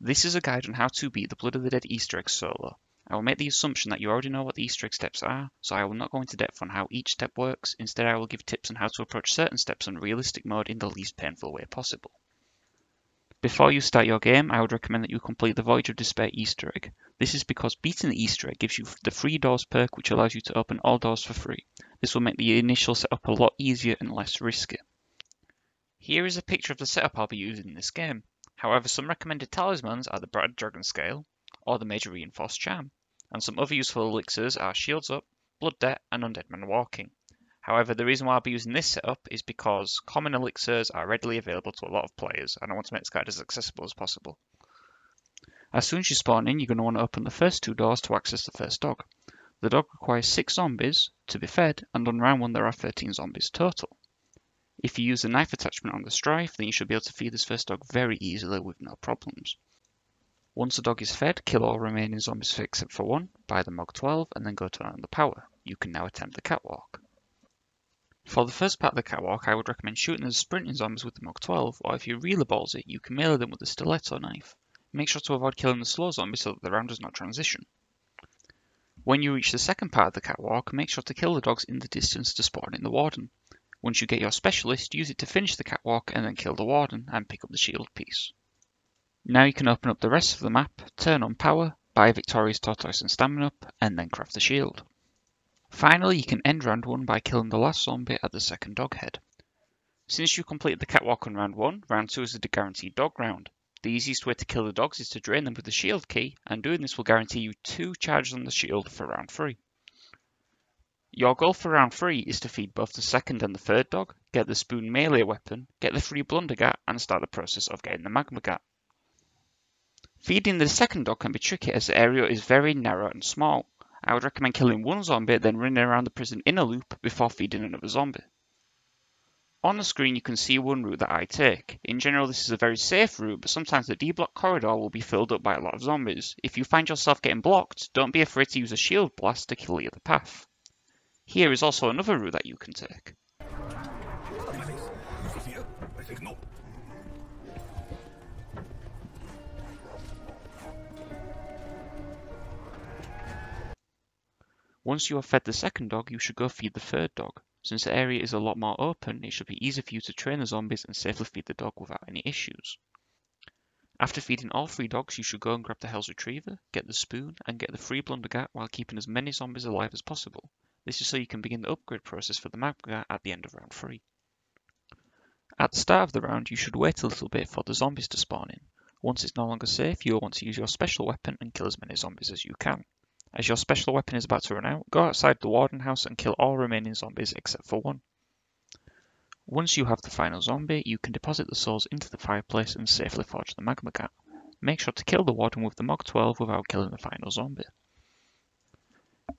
This is a guide on how to beat the Blood of the Dead Easter egg solo. I will make the assumption that you already know what the Easter egg steps are, so I will not go into depth on how each step works, instead I will give tips on how to approach certain steps on realistic mode in the least painful way possible. Before you start your game, I would recommend that you complete the Voyage of Despair Easter egg. This is because beating the Easter egg gives you the free doors perk which allows you to open all doors for free. This will make the initial setup a lot easier and less risky. Here is a picture of the setup I'll be using in this game. However, some recommended talismans are the Bright Dragon Scale, or the Major Reinforced Charm, and some other useful elixirs are Shields Up, Blood Debt, and Undead Man Walking. However, the reason why I'll be using this setup is because common elixirs are readily available to a lot of players, and I want to make this guide as accessible as possible. As soon as you spawn in, you're going to want to open the first two doors to access the first dog. The dog requires 6 zombies to be fed, and on round 1 there are 13 zombies total. If you use the knife attachment on the strife, then you should be able to feed this first dog very easily with no problems. Once the dog is fed, kill all remaining zombies except for one, buy the Mog 12, and then go turn on the power. You can now attempt the catwalk. For the first part of the catwalk, I would recommend shooting the sprinting zombies with the Mog 12, or if you really balls it, you can melee them with the stiletto knife. Make sure to avoid killing the slow zombies so that the round does not transition. When you reach the second part of the catwalk, make sure to kill the dogs in the distance to spawn in the warden. Once you get your specialist, use it to finish the catwalk and then kill the warden and pick up the shield piece. Now you can open up the rest of the map, turn on power, buy Victorious Tortoise and Stamina up, and then craft the shield. Finally, you can end round 1 by killing the last zombie at the second dog head. Since you completed the catwalk on round 1, round 2 is the guaranteed dog round. The easiest way to kill the dogs is to drain them with the shield key, and doing this will guarantee you 2 charges on the shield for round 3. Your goal for round 3 is to feed both the second and the third dog, get the spoon melee weapon, get the free blundergat, and start the process of getting the magma gat. Feeding the second dog can be tricky as the area is very narrow and small. I would recommend killing one zombie, then running around the prison in a loop before feeding another zombie. On the screen you can see one route that I take. In general this is a very safe route, but sometimes the D-block corridor will be filled up by a lot of zombies. If you find yourself getting blocked, don't be afraid to use a shield blast to clear the path. Here is also another route that you can take. Once you have fed the second dog, you should go feed the third dog. Since the area is a lot more open, it should be easy for you to train the zombies and safely feed the dog without any issues. After feeding all three dogs, you should go and grab the Hell's Retriever, get the spoon, and get the free Blundergat while keeping as many zombies alive as possible. This is so you can begin the upgrade process for the Magma gat the end of round 3. At the start of the round, you should wait a little bit for the zombies to spawn in. Once it's no longer safe, you'll want to use your special weapon and kill as many zombies as you can. As your special weapon is about to run out, go outside the Warden house and kill all remaining zombies except for one. Once you have the final zombie, you can deposit the souls into the fireplace and safely forge the magma gat. Make sure to kill the Warden with the Mog 12 without killing the final zombie.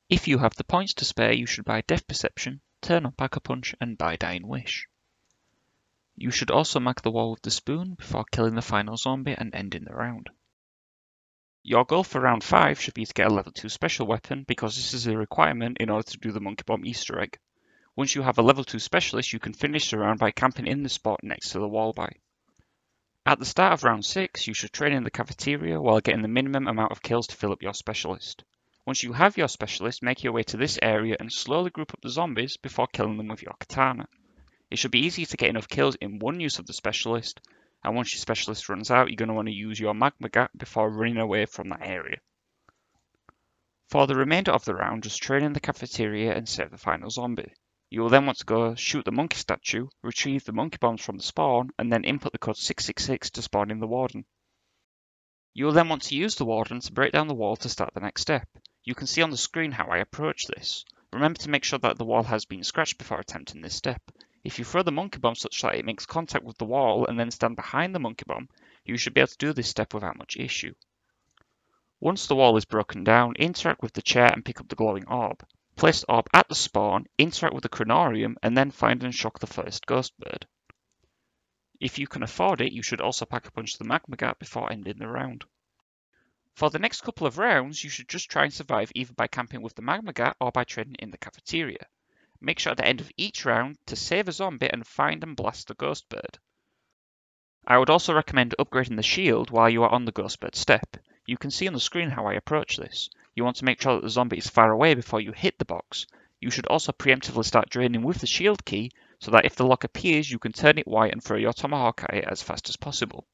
If you have the points to spare, you should buy Death Perception, turn on Pack-a-Punch, and buy Dying Wish. You should also mark the wall with the spoon before killing the final zombie and ending the round. Your goal for round 5 should be to get a level 2 special weapon because this is a requirement in order to do the Monkey Bomb Easter egg. Once you have a level 2 specialist, you can finish the round buy camping in the spot next to the wall by. At the start of round 6, you should train in the cafeteria while getting the minimum amount of kills to fill up your specialist. Once you have your specialist, make your way to this area and slowly group up the zombies before killing them with your katana. It should be easy to get enough kills in one use of the specialist, and once your specialist runs out, you're going to want to use your magma gat before running away from that area. For the remainder of the round, just train in the cafeteria and save the final zombie. You will then want to go shoot the monkey statue, retrieve the monkey bombs from the spawn, and then input the code 666 to spawn in the warden. You will then want to use the warden to break down the wall to start the next step. You can see on the screen how I approach this. Remember to make sure that the wall has been scratched before attempting this step. If you throw the monkey bomb such that it makes contact with the wall and then stand behind the monkey bomb, you should be able to do this step without much issue. Once the wall is broken down, interact with the chair and pick up the glowing orb. Place the orb at the spawn, interact with the Kronorium, and then find and shock the first ghost bird. If you can afford it, you should also pack a punch to the magma gat before ending the round. For the next couple of rounds, you should just try and survive either by camping with the magma gat or by trading in the cafeteria. Make sure at the end of each round to save a zombie and find and blast the ghost bird. I would also recommend upgrading the shield while you are on the Ghostbird step. You can see on the screen how I approach this. You want to make sure that the zombie is far away before you hit the box. You should also preemptively start draining with the shield key so that if the lock appears you can turn it white and throw your tomahawk at it as fast as possible.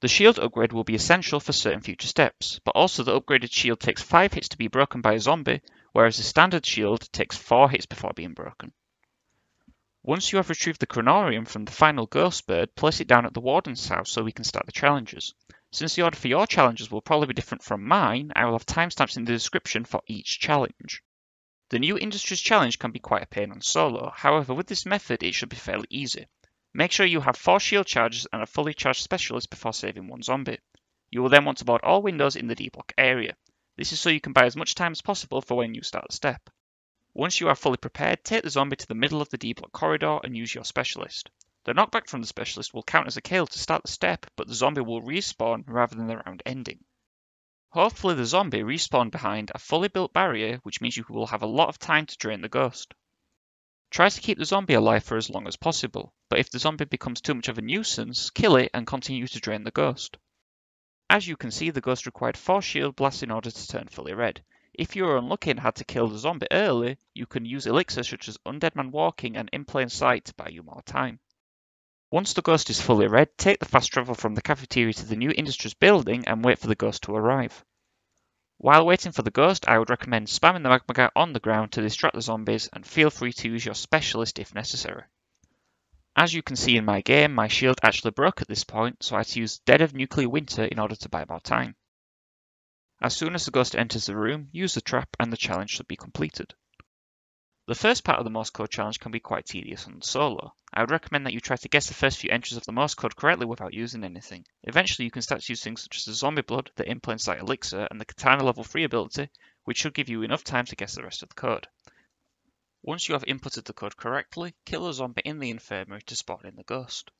The shield upgrade will be essential for certain future steps, but also the upgraded shield takes 5 hits to be broken by a zombie, whereas the standard shield takes 4 hits before being broken. Once you have retrieved the Kronorium from the final Ghost Bird, place it down at the Warden's house so we can start the challenges. Since the order for your challenges will probably be different from mine, I will have timestamps in the description for each challenge. The new Industries challenge can be quite a pain on solo, however with this method it should be fairly easy. Make sure you have 4 shield charges and a fully charged specialist before saving one zombie. You will then want to board all windows in the D-block area. This is so you can buy as much time as possible for when you start the step. Once you are fully prepared, take the zombie to the middle of the D-block corridor and use your specialist. The knockback from the specialist will count as a kill to start the step, but the zombie will respawn rather than the round ending. Hopefully the zombie respawned behind a fully built barrier, which means you will have a lot of time to drain the ghost. Try to keep the zombie alive for as long as possible, but if the zombie becomes too much of a nuisance, kill it and continue to drain the ghost. As you can see, the ghost required 4 shield blasts in order to turn fully red. If you are unlucky and had to kill the zombie early, you can use elixirs such as Undead Man Walking and In Plain Sight to buy you more time. Once the ghost is fully red, take the fast travel from the cafeteria to the new Industries building and wait for the ghost to arrive. While waiting for the ghost, I would recommend spamming the magma on the ground to distract the zombies and feel free to use your specialist if necessary. As you can see in my game, my shield actually broke at this point, so I had to use Dead of Nuclear Winter in order to buy more time. As soon as the ghost enters the room, use the trap and the challenge should be completed. The first part of the Morse code challenge can be quite tedious on solo. I would recommend that you try to guess the first few entries of the Morse code correctly without using anything. Eventually you can start to use things such as the zombie blood, the in plain sight elixir, and the katana level 3 ability, which should give you enough time to guess the rest of the code. Once you have inputted the code correctly, kill a zombie in the infirmary to spawn in the ghost.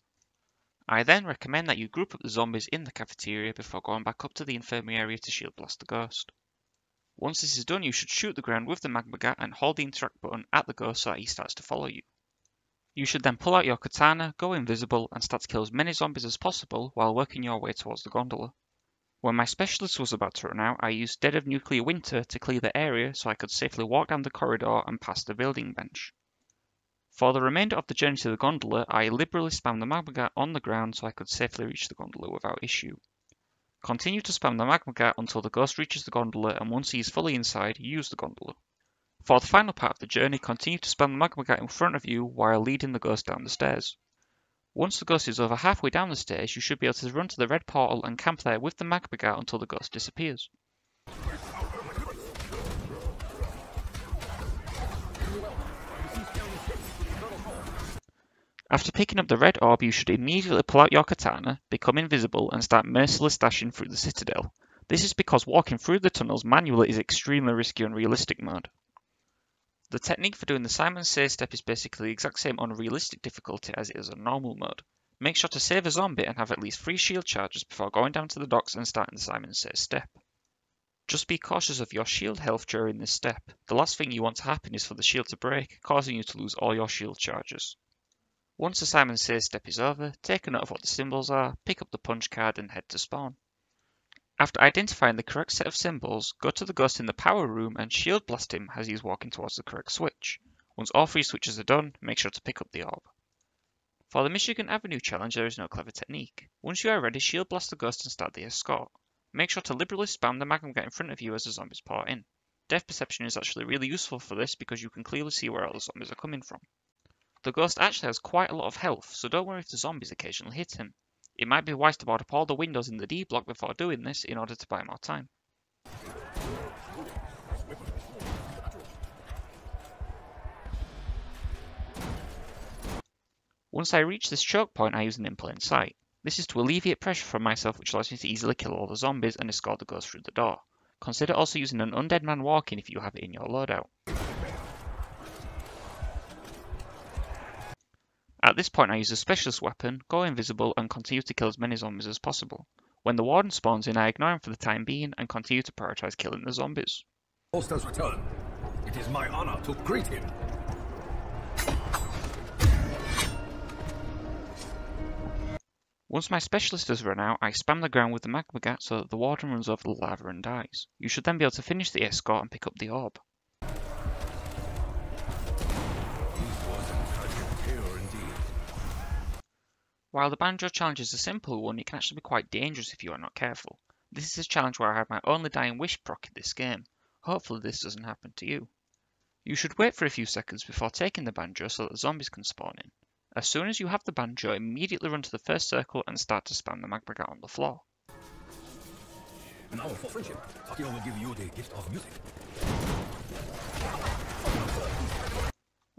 I then recommend that you group up the zombies in the cafeteria before going back up to the infirmary area to shield blast the ghost. Once this is done, you should shoot the ground with the magma gat and hold the interact button at the ghost so that he starts to follow you. You should then pull out your katana, go invisible, and start to kill as many zombies as possible while working your way towards the gondola. When my specialist was about to run out, I used Dead of Nuclear Winter to clear the area so I could safely walk down the corridor and past the building bench. For the remainder of the journey to the gondola, I liberally spammed the magma on the ground so I could safely reach the gondola without issue. Continue to spam the magma until the ghost reaches the gondola and once he is fully inside, use the gondola. For the final part of the journey, continue to spam the magma in front of you while leading the ghost down the stairs. Once the ghost is over halfway down the stairs, you should be able to run to the red portal and camp there with the magma until the ghost disappears. After picking up the red orb, you should immediately pull out your katana, become invisible, and start merciless dashing through the citadel. This is because walking through the tunnels manually is extremely risky on realistic mode. The technique for doing the Simon Says step is basically the exact same on realistic difficulty as it is on normal mode. Make sure to save a zombie and have at least 3 shield charges before going down to the docks and starting the Simon Says step. Just be cautious of your shield health during this step. The last thing you want to happen is for the shield to break, causing you to lose all your shield charges. Once the Simon Says step is over, take a note of what the symbols are, pick up the punch card and head to spawn. After identifying the correct set of symbols, go to the ghost in the power room and shield blast him as he is walking towards the correct switch. Once all three switches are done, make sure to pick up the orb. For the Michigan Avenue challenge, there is no clever technique. Once you are ready, shield blast the ghost and start the escort. Make sure to liberally spam the magma gat in front of you as the zombies pour in. Death Perception is actually really useful for this because you can clearly see where all the zombies are coming from. The ghost actually has quite a lot of health, so don't worry if the zombies occasionally hit him. It might be wise to board up all the windows in the D block before doing this in order to buy more time. Once I reach this choke point I use an in sight. This is to alleviate pressure from myself which allows me to easily kill all the zombies and escort the ghost through the door. Consider also using an undead man walking if you have it in your loadout. At this point I use a specialist weapon, go invisible and continue to kill as many zombies as possible. When the warden spawns in I ignore him for the time being and continue to prioritize killing the zombies. Holster's return. It is my honor to greet him. Once my specialist has run out, I spam the ground with the magma gat so that the warden runs over the lava and dies. You should then be able to finish the escort and pick up the orb. While the banjo challenge is a simple one, it can actually be quite dangerous if you are not careful. This is a challenge where I have my only dying wish proc in this game. Hopefully this doesn't happen to you. You should wait for a few seconds before taking the banjo so that the zombies can spawn in. As soon as you have the banjo, immediately run to the first circle and start to spam the magma on the floor. Now for friendship, Akio will give you the gift of music.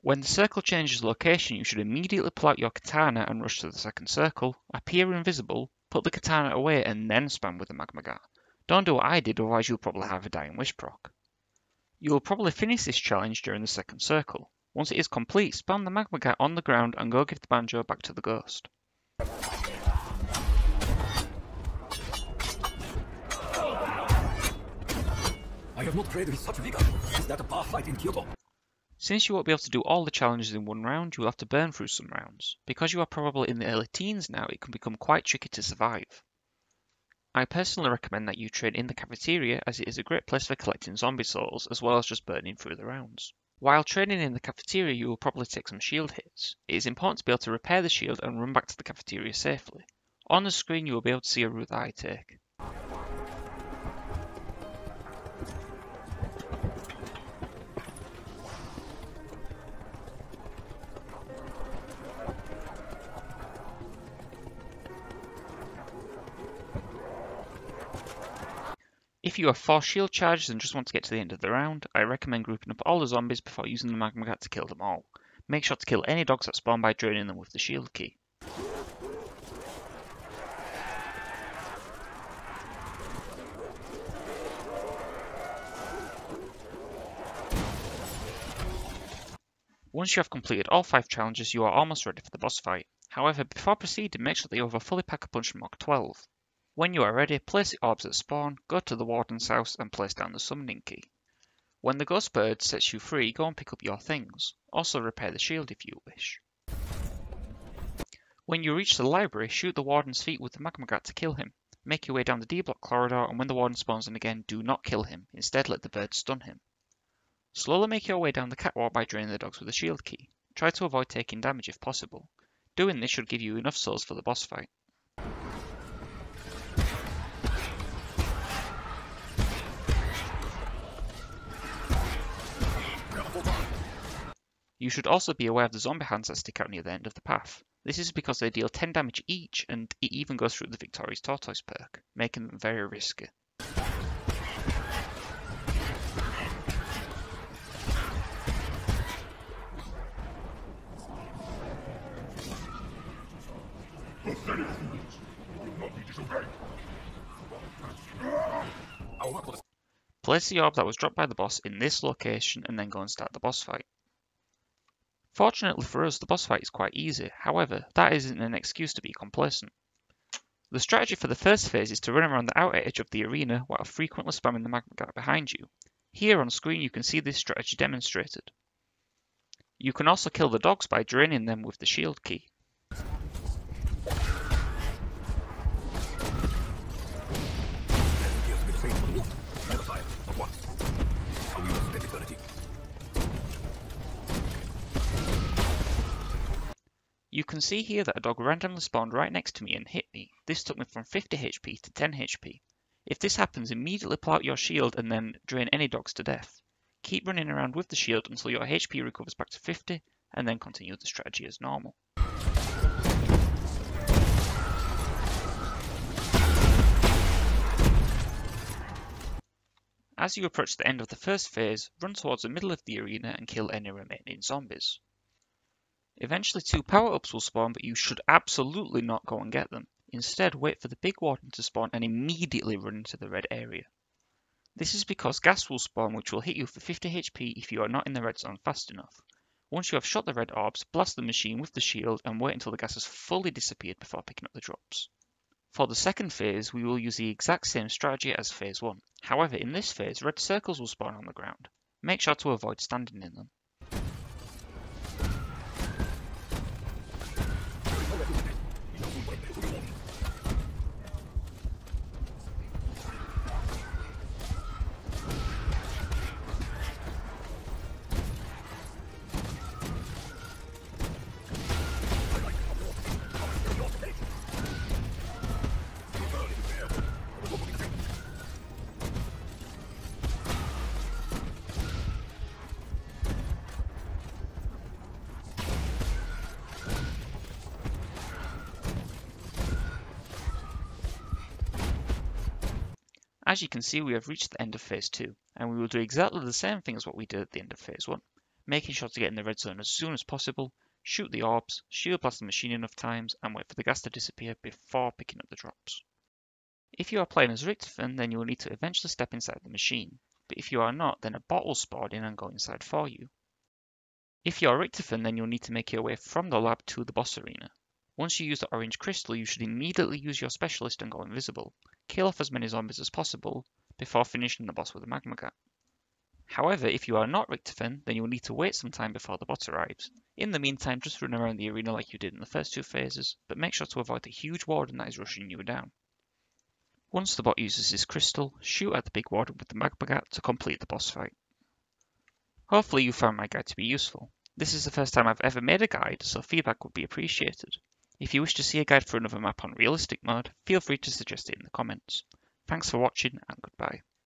When the circle changes location, you should immediately pull out your katana and rush to the second circle, appear invisible, put the katana away and then spam with the magma gat. Don't do what I did, otherwise you'll probably have a dying wish proc. You will probably finish this challenge during the second circle. Once it is complete, spam the magma gat on the ground and go give the banjo back to the ghost. I have not prayed with such vigor Is that a bar fight in Kyoto. Since you won't be able to do all the challenges in one round, you will have to burn through some rounds. Because you are probably in the early teens now, it can become quite tricky to survive. I personally recommend that you train in the cafeteria as it is a great place for collecting zombie souls as well as just burning through the rounds. While training in the cafeteria you will probably take some shield hits. It is important to be able to repair the shield and run back to the cafeteria safely. On the screen you will be able to see a route that I take. If you have 4 shield charges and just want to get to the end of the round, I recommend grouping up all the zombies before using the magma gat to kill them all. Make sure to kill any dogs that spawn by draining them with the shield key. Once you have completed all 5 challenges, you are almost ready for the boss fight. However, before proceeding, make sure that you have a fully Pack-a-Punch Mog 12. When you are ready, place the orbs at spawn, go to the warden's house and place down the summoning key. When the ghost bird sets you free, go and pick up your things. Also repair the shield if you wish. When you reach the library, shoot the warden's feet with the magma gat to kill him. Make your way down the D-block corridor and when the warden spawns in again, do not kill him. Instead let the bird stun him. Slowly make your way down the catwalk by draining the dogs with a shield key. Try to avoid taking damage if possible. Doing this should give you enough souls for the boss fight. You should also be aware of the zombie hands that stick out near the end of the path. This is because they deal 10 damage each and it even goes through the Victorious Tortoise perk, making them very risky. Place the orb that was dropped by the boss in this location and then go and start the boss fight. Fortunately for us, the boss fight is quite easy, however, that isn't an excuse to be complacent. The strategy for the first phase is to run around the outer edge of the arena while frequently spamming the magma gat behind you. Here on screen you can see this strategy demonstrated. You can also kill the dogs by draining them with the shield key. You can see here that a dog randomly spawned right next to me and hit me. This took me from 50 HP to 10 HP. If this happens, immediately pull out your shield and then drain any dogs to death. Keep running around with the shield until your HP recovers back to 50, and then continue the strategy as normal. As you approach the end of the first phase, run towards the middle of the arena and kill any remaining zombies. Eventually two power-ups will spawn, but you should absolutely not go and get them. Instead, wait for the big warden to spawn and immediately run into the red area. This is because gas will spawn which will hit you for 50 HP if you are not in the red zone fast enough. Once you have shot the red orbs, blast the machine with the shield and wait until the gas has fully disappeared before picking up the drops. For the second phase, we will use the exact same strategy as phase 1. However, in this phase, red circles will spawn on the ground. Make sure to avoid standing in them. As you can see, we have reached the end of phase 2, and we will do exactly the same thing as what we did at the end of phase 1, making sure to get in the red zone as soon as possible, shoot the orbs, shield blast the machine enough times, and wait for the gas to disappear before picking up the drops. If you are playing as Richtofen, then you will need to eventually step inside the machine, but if you are not, then a bot will spawn in and go inside for you. If you are Richtofen, then you'll need to make your way from the lab to the boss arena. Once you use the orange crystal, you should immediately use your specialist and go invisible. Kill off as many zombies as possible before finishing the boss with a magma gat. However, if you are not Richtofen, then you will need to wait some time before the bot arrives. In the meantime, just run around the arena like you did in the first two phases, but make sure to avoid the huge warden that is rushing you down. Once the bot uses his crystal, shoot at the big warden with the magma gat to complete the boss fight. Hopefully you found my guide to be useful. This is the first time I've ever made a guide, so feedback would be appreciated. If you wish to see a guide for another map on realistic mode, feel free to suggest it in the comments. Thanks for watching and goodbye.